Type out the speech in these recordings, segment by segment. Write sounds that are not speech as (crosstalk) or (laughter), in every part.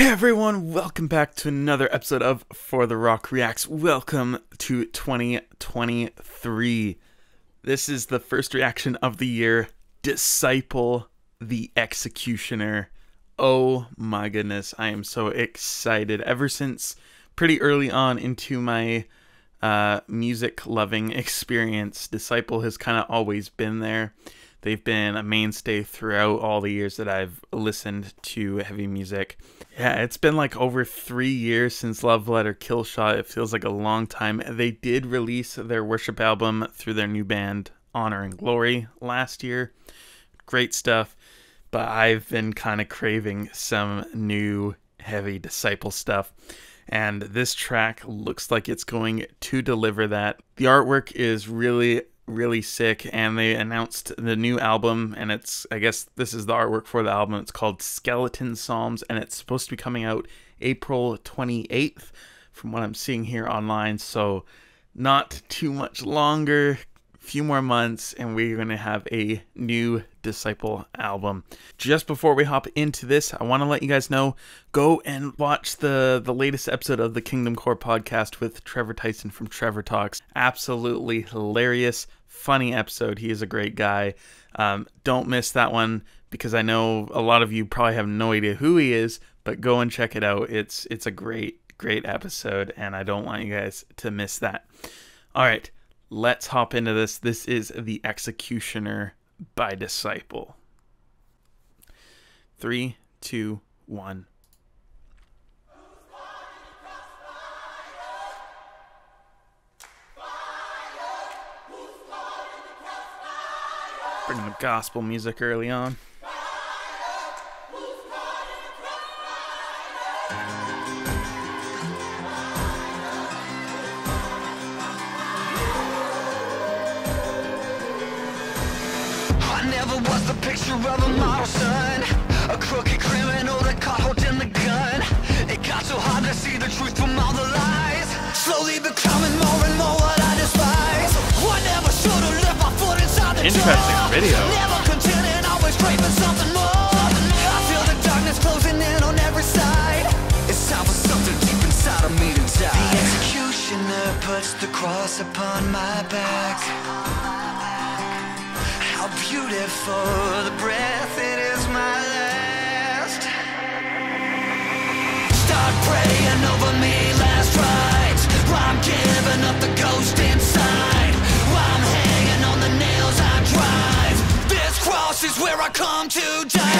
Hey everyone, welcome back to another episode of For the Rock Reacts. Welcome to 2023. This is the first reaction of the year Disciple the Executioner. Oh my goodness, I am so excited. Ever since pretty early on into my uh, music loving experience, Disciple has kind of always been there. They've been a mainstay throughout all the years that I've listened to heavy music. Yeah, it's been like over three years since Love Letter Killshot. It feels like a long time. They did release their worship album through their new band, Honor and Glory, last year. Great stuff. But I've been kind of craving some new heavy disciple stuff and this track looks like it's going to deliver that. The artwork is really really sick and they announced the new album and it's I guess this is the artwork for the album. It's called Skeleton Psalms and it's supposed to be coming out April 28th from what I'm seeing here online. So not too much longer a few more months and we're going to have a new disciple album. Just before we hop into this i want to let you guys know go and watch the the latest episode of the kingdom core podcast with trevor tyson from trevor talks. Absolutely hilarious funny episode. He is a great guy. Um, don't miss that one because i know a lot of you probably have no idea who he is but go and check it out. It's it's a great great episode and i don't want you guys to miss that. All right let's hop into this. This is The Executioner by Disciple. Three, two, one. Bringing the gospel music early on. Picture of a model son. A crooked criminal that caught holding the gun. It got so hard to see the truth from all the lies. Slowly becoming more and more what I despise. I never should have left my foot inside the Interesting door. video. Never always craving something more. I feel the darkness closing in on every side. It's time for something deep inside of me to die. The executioner puts the cross upon my back how beautiful the breath, it is my last. Start praying over me last rites. I'm giving up the ghost inside. I'm hanging on the nails I drive. This cross is where I come to die.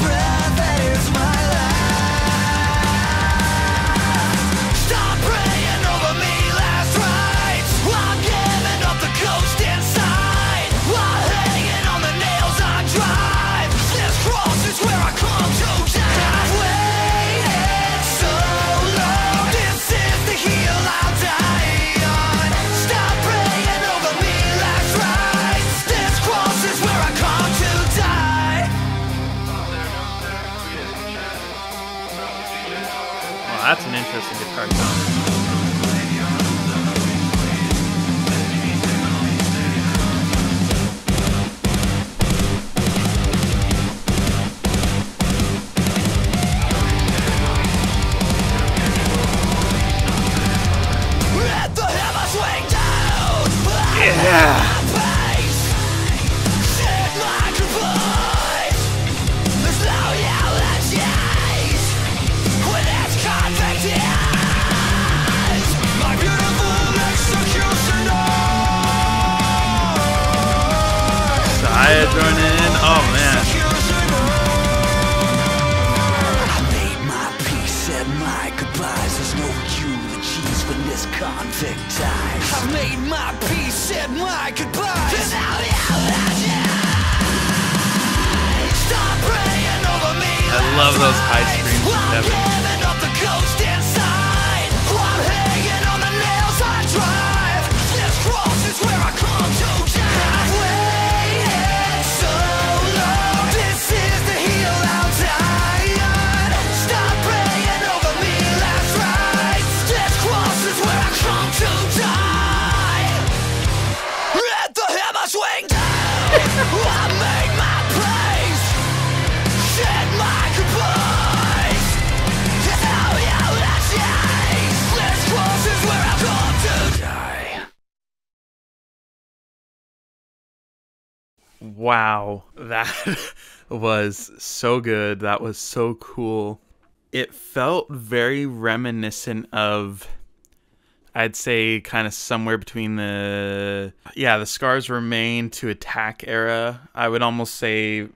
screams Wow, that (laughs) was so good. That was so cool. It felt very reminiscent of I'd say kind of somewhere between the yeah, the scars remain to attack era. I would almost say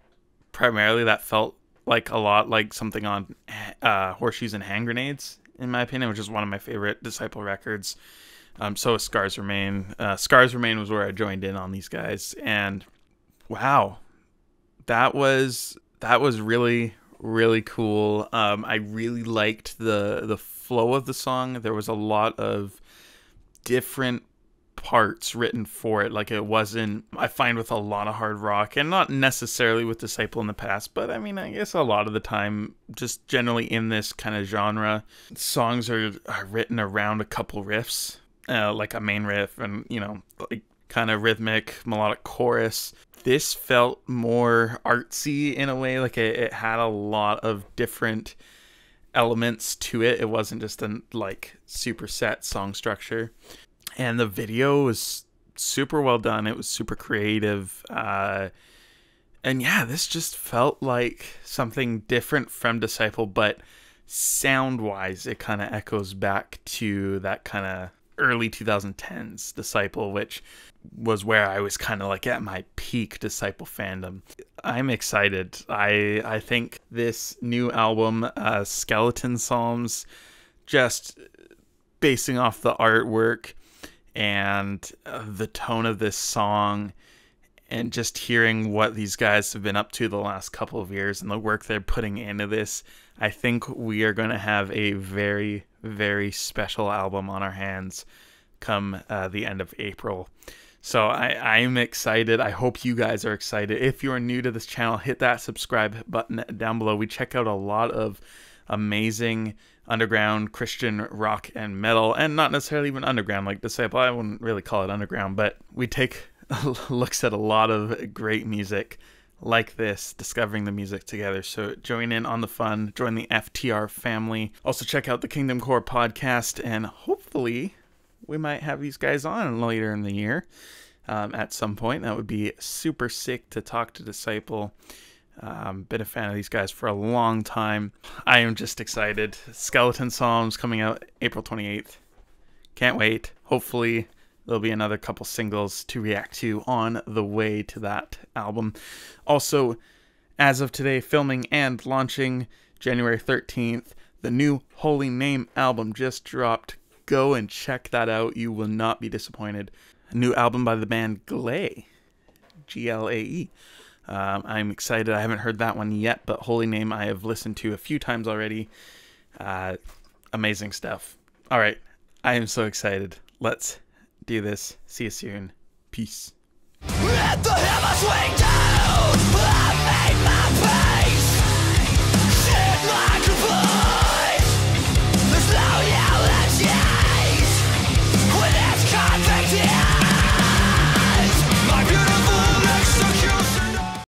primarily that felt like a lot like something on uh, horseshoes and hand grenades in my opinion, which is one of my favorite disciple records. Um, so Scars Remain. Uh, Scars Remain was where I joined in on these guys, and wow, that was that was really really cool. Um, I really liked the the flow of the song. There was a lot of different parts written for it. Like it wasn't. I find with a lot of hard rock, and not necessarily with Disciple in the past, but I mean, I guess a lot of the time, just generally in this kind of genre, songs are, are written around a couple riffs, uh, like a main riff, and you know, like kind of rhythmic melodic chorus. This felt more artsy in a way. Like it, it had a lot of different elements to it. It wasn't just a like super set song structure. And the video was super well done. It was super creative. Uh, and yeah, this just felt like something different from Disciple, but sound wise, it kind of echoes back to that kind of early 2010s Disciple, which was where I was kind of like at my peak Disciple fandom. I'm excited. I I think this new album, uh, Skeleton Psalms, just basing off the artwork and uh, the tone of this song and just hearing what these guys have been up to the last couple of years and the work they're putting into this, I think we are going to have a very, very special album on our hands come uh, the end of April. So I, I'm excited. I hope you guys are excited. If you are new to this channel, hit that subscribe button down below. We check out a lot of amazing underground Christian rock and metal, and not necessarily even underground like Disciple. I wouldn't really call it underground, but we take (laughs) looks at a lot of great music like this, discovering the music together. So join in on the fun, join the FTR family. Also check out the Kingdom Core podcast, and hopefully we might have these guys on later in the year um, at some point. That would be super sick to talk to Disciple. Um, been a fan of these guys for a long time. I am just excited. Skeleton Psalms coming out April 28th. Can't wait. Hopefully, there'll be another couple singles to react to on the way to that album. Also, as of today, filming and launching January 13th, the new Holy Name album just dropped. Go and check that out. You will not be disappointed. A new album by the band Glae. G L A E. Um, I'm excited. I haven't heard that one yet, but Holy Name I have listened to a few times already. Uh, amazing stuff. All right. I am so excited. Let's do this. See you soon. Peace.